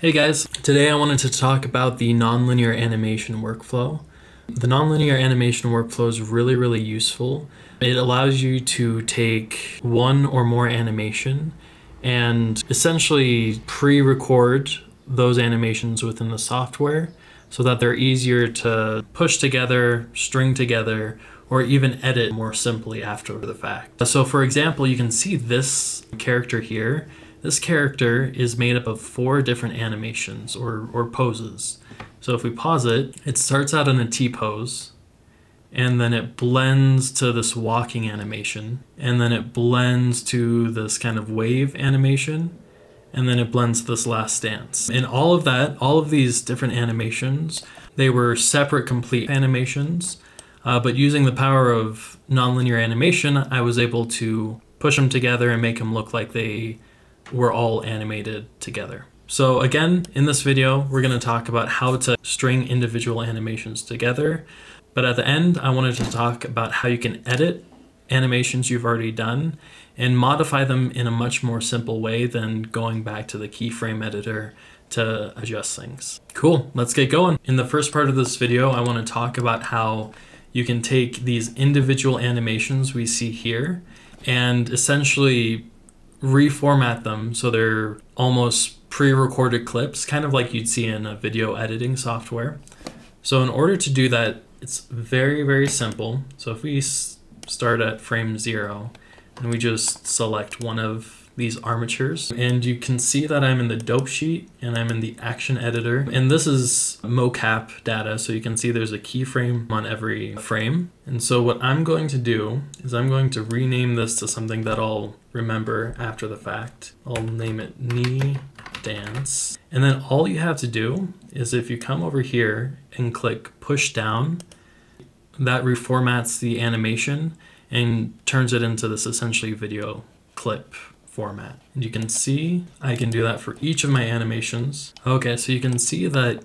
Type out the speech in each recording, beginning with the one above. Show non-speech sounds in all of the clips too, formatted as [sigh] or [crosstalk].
Hey guys, today I wanted to talk about the nonlinear animation workflow. The nonlinear animation workflow is really, really useful. It allows you to take one or more animation and essentially pre-record those animations within the software so that they're easier to push together, string together, or even edit more simply after the fact. So for example, you can see this character here this character is made up of four different animations or, or poses. So if we pause it, it starts out in a T pose, and then it blends to this walking animation, and then it blends to this kind of wave animation, and then it blends to this last dance. And all of that, all of these different animations, they were separate complete animations, uh, but using the power of nonlinear animation, I was able to push them together and make them look like they were all animated together. So again, in this video, we're going to talk about how to string individual animations together. But at the end, I wanted to talk about how you can edit animations you've already done and modify them in a much more simple way than going back to the keyframe editor to adjust things. Cool, let's get going. In the first part of this video, I want to talk about how you can take these individual animations we see here and essentially reformat them so they're almost pre-recorded clips, kind of like you'd see in a video editing software. So in order to do that, it's very, very simple. So if we start at frame zero and we just select one of these armatures. And you can see that I'm in the dope sheet and I'm in the action editor. And this is mocap data. So you can see there's a keyframe on every frame. And so what I'm going to do is I'm going to rename this to something that I'll remember after the fact. I'll name it knee dance. And then all you have to do is if you come over here and click push down, that reformats the animation and turns it into this essentially video clip format. And you can see I can do that for each of my animations. Okay, so you can see that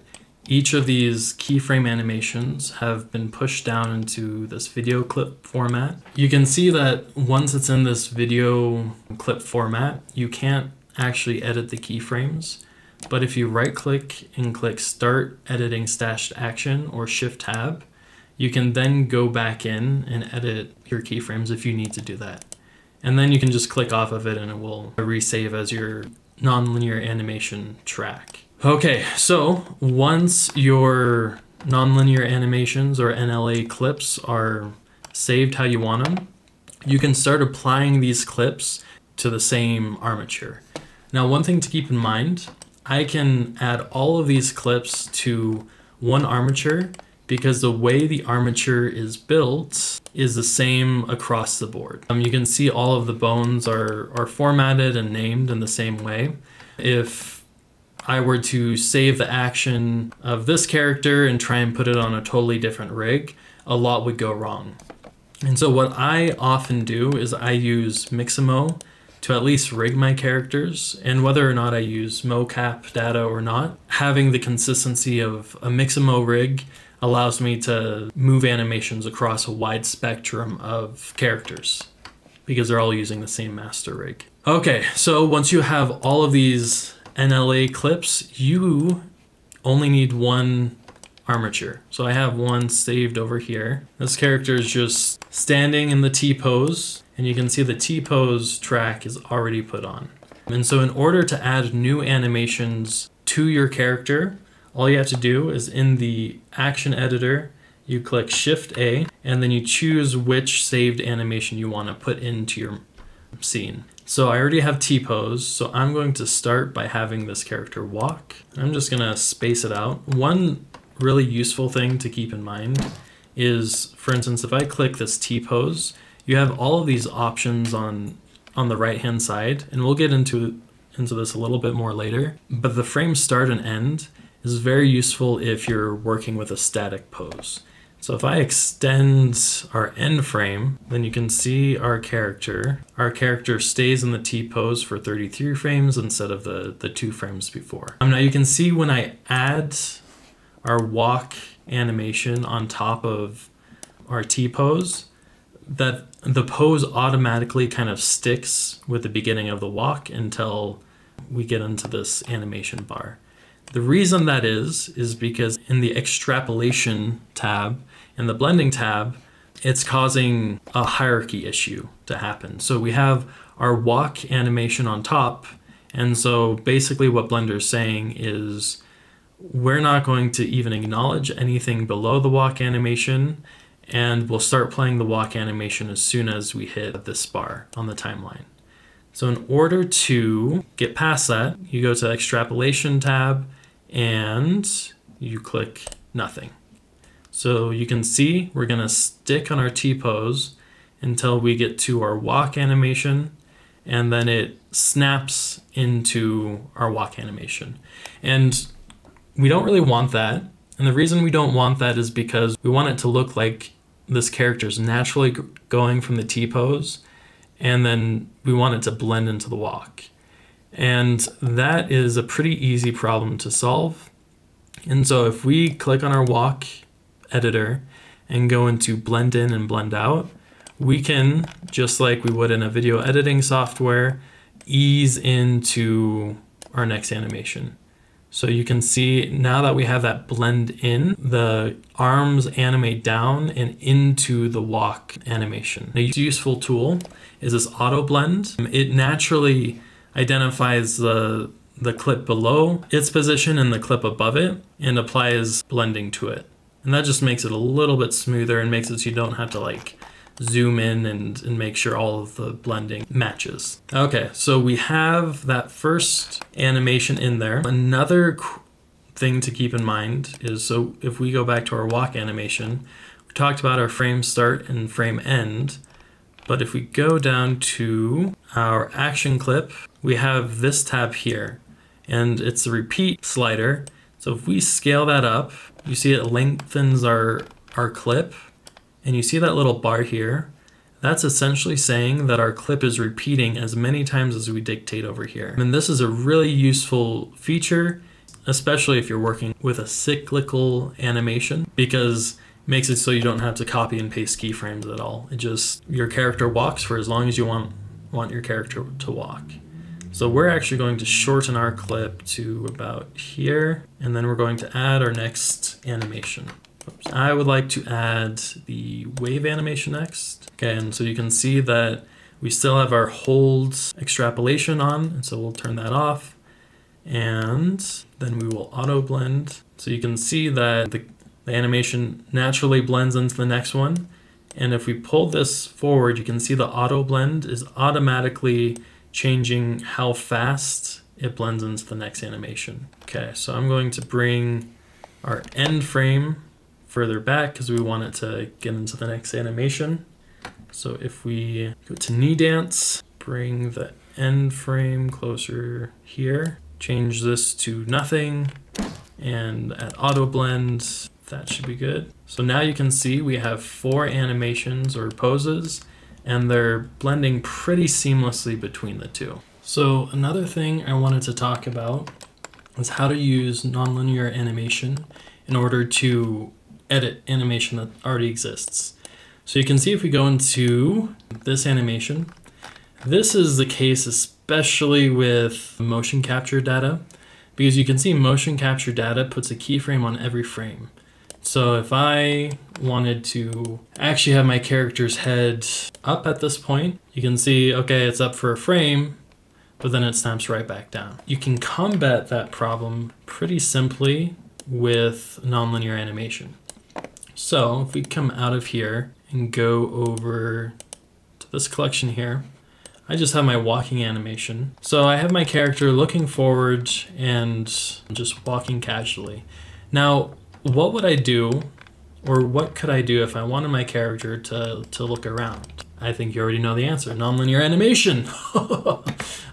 each of these keyframe animations have been pushed down into this video clip format. You can see that once it's in this video clip format, you can't actually edit the keyframes. But if you right click and click start editing stashed action or shift tab, you can then go back in and edit your keyframes if you need to do that. And then you can just click off of it and it will resave as your nonlinear animation track. Okay, so once your nonlinear animations or NLA clips are saved how you want them, you can start applying these clips to the same armature. Now, one thing to keep in mind, I can add all of these clips to one armature because the way the armature is built is the same across the board. Um, you can see all of the bones are, are formatted and named in the same way. If I were to save the action of this character and try and put it on a totally different rig, a lot would go wrong. And so what I often do is I use Mixamo to at least rig my characters, and whether or not I use mocap data or not, having the consistency of a Mixamo rig allows me to move animations across a wide spectrum of characters because they're all using the same master rig. Okay, so once you have all of these NLA clips, you only need one armature. So I have one saved over here. This character is just standing in the T-pose, and you can see the T-pose track is already put on. And so in order to add new animations to your character, all you have to do is in the action editor, you click Shift A, and then you choose which saved animation you want to put into your scene. So I already have T-pose, so I'm going to start by having this character walk. I'm just gonna space it out. One really useful thing to keep in mind is, for instance, if I click this T-pose, you have all of these options on on the right hand side, and we'll get into into this a little bit more later. But the frame start and end is very useful if you're working with a static pose. So if I extend our end frame, then you can see our character. Our character stays in the T pose for 33 frames instead of the, the two frames before. Um, now you can see when I add our walk animation on top of our T pose, that the pose automatically kind of sticks with the beginning of the walk until we get into this animation bar. The reason that is, is because in the extrapolation tab and the blending tab, it's causing a hierarchy issue to happen. So we have our walk animation on top. And so basically what Blender is saying is we're not going to even acknowledge anything below the walk animation and we'll start playing the walk animation as soon as we hit this bar on the timeline. So in order to get past that, you go to the extrapolation tab and you click nothing. So you can see we're gonna stick on our T-pose until we get to our walk animation and then it snaps into our walk animation. And we don't really want that. And the reason we don't want that is because we want it to look like this character is naturally going from the T pose, and then we want it to blend into the walk. And that is a pretty easy problem to solve. And so if we click on our walk editor and go into blend in and blend out, we can, just like we would in a video editing software, ease into our next animation. So you can see now that we have that blend in, the arms animate down and into the walk animation. A useful tool is this auto blend. It naturally identifies the the clip below its position and the clip above it and applies blending to it. And that just makes it a little bit smoother and makes it so you don't have to like zoom in and, and make sure all of the blending matches. Okay, so we have that first animation in there. Another thing to keep in mind is, so if we go back to our walk animation, we talked about our frame start and frame end, but if we go down to our action clip, we have this tab here, and it's a repeat slider. So if we scale that up, you see it lengthens our, our clip and you see that little bar here? That's essentially saying that our clip is repeating as many times as we dictate over here. And this is a really useful feature, especially if you're working with a cyclical animation, because it makes it so you don't have to copy and paste keyframes at all. It just, your character walks for as long as you want, want your character to walk. So we're actually going to shorten our clip to about here, and then we're going to add our next animation. Oops. I would like to add the wave animation next. Okay, and so you can see that we still have our hold extrapolation on, and so we'll turn that off. And then we will auto blend. So you can see that the, the animation naturally blends into the next one. And if we pull this forward, you can see the auto blend is automatically changing how fast it blends into the next animation. Okay, so I'm going to bring our end frame further back because we want it to get into the next animation. So if we go to knee dance, bring the end frame closer here, change this to nothing, and at auto blend, that should be good. So now you can see we have four animations or poses, and they're blending pretty seamlessly between the two. So another thing I wanted to talk about is how to use nonlinear animation in order to edit animation that already exists. So you can see if we go into this animation, this is the case especially with motion capture data, because you can see motion capture data puts a keyframe on every frame. So if I wanted to actually have my character's head up at this point, you can see, okay, it's up for a frame, but then it snaps right back down. You can combat that problem pretty simply with nonlinear animation. So if we come out of here and go over to this collection here, I just have my walking animation. So I have my character looking forward and just walking casually. Now, what would I do, or what could I do if I wanted my character to, to look around? I think you already know the answer, nonlinear animation.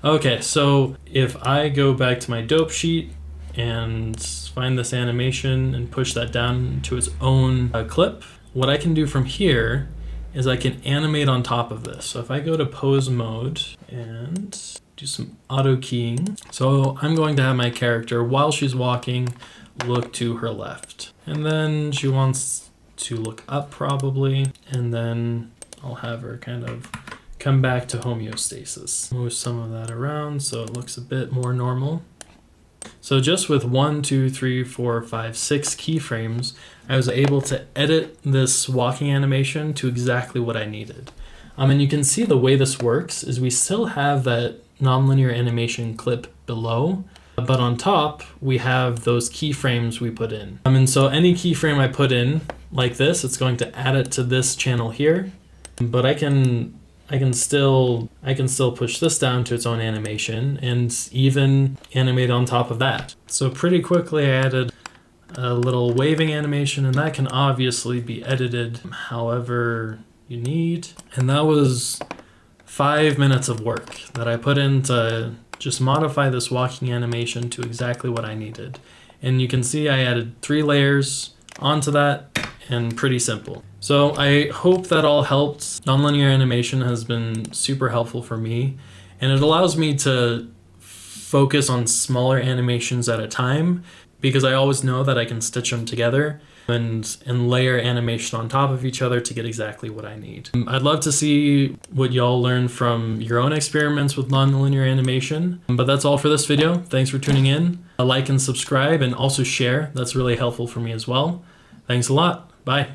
[laughs] okay, so if I go back to my dope sheet and find this animation and push that down to its own uh, clip. What I can do from here is I can animate on top of this. So if I go to pose mode and do some auto keying. So I'm going to have my character while she's walking look to her left. And then she wants to look up probably. And then I'll have her kind of come back to homeostasis. Move some of that around so it looks a bit more normal. So just with one, two, three, four, five, six keyframes, I was able to edit this walking animation to exactly what I needed. Um, and you can see the way this works is we still have that nonlinear animation clip below, but on top we have those keyframes we put in. Um, and so any keyframe I put in like this, it's going to add it to this channel here, but I can I can still I can still push this down to its own animation and even animate on top of that. So pretty quickly I added a little waving animation and that can obviously be edited however you need. And that was five minutes of work that I put in to just modify this walking animation to exactly what I needed. And you can see I added three layers onto that and pretty simple. So I hope that all helped. Nonlinear animation has been super helpful for me and it allows me to focus on smaller animations at a time because I always know that I can stitch them together and and layer animation on top of each other to get exactly what I need. I'd love to see what y'all learn from your own experiments with nonlinear animation. But that's all for this video. Thanks for tuning in. A like and subscribe and also share. That's really helpful for me as well. Thanks a lot. Bye.